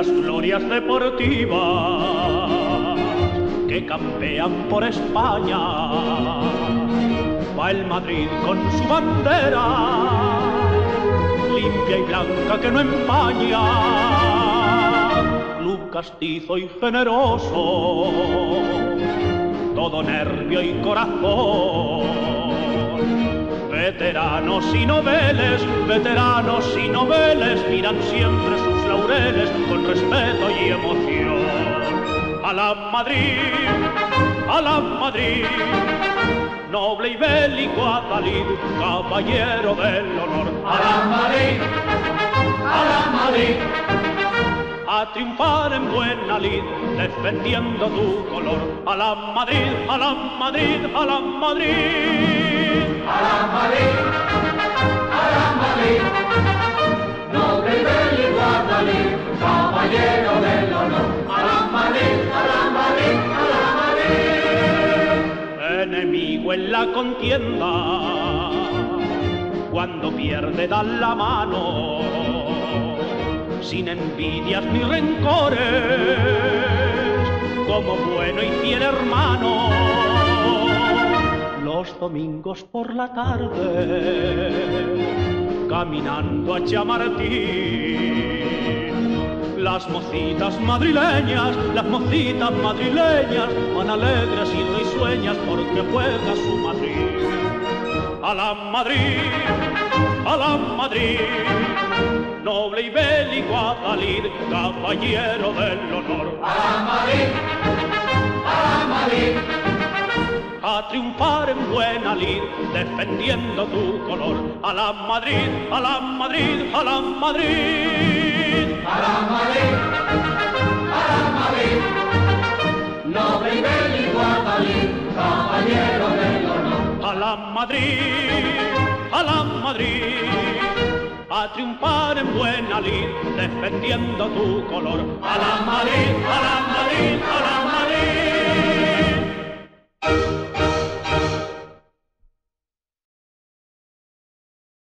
las glorias deportivas que campean por España. Va el Madrid con su bandera, limpia y blanca que no empaña. Club castizo y generoso, todo nervio y corazón Veteranos y noveles, veteranos y noveles miran siempre sus laureles con respeto y emoción. A la Madrid, a la Madrid, noble y bélico Adalid, caballero del honor. A la Madrid, a la Madrid, a triunfar en buena lid, defendiendo tu color. A la Madrid, a la Madrid, a la Madrid en la contienda, cuando pierde dan la mano, sin envidias ni rencores, como bueno y fiel hermano los domingos por la tarde, caminando a Chamartín. Las mocitas madrileñas, las mocitas madrileñas, van alegres y risueñas porque juega su Madrid. A la Madrid, a la Madrid, noble y bélico Adalid, caballero del honor. A triunfar en buena lid, defendiendo tu color. A la Madrid, a la Madrid, a la Madrid. A la Madrid, a la Madrid. Noble y bélico caballero del honor. A la Madrid, a la Madrid. A triunfar en buena lid, defendiendo tu color. A la Madrid,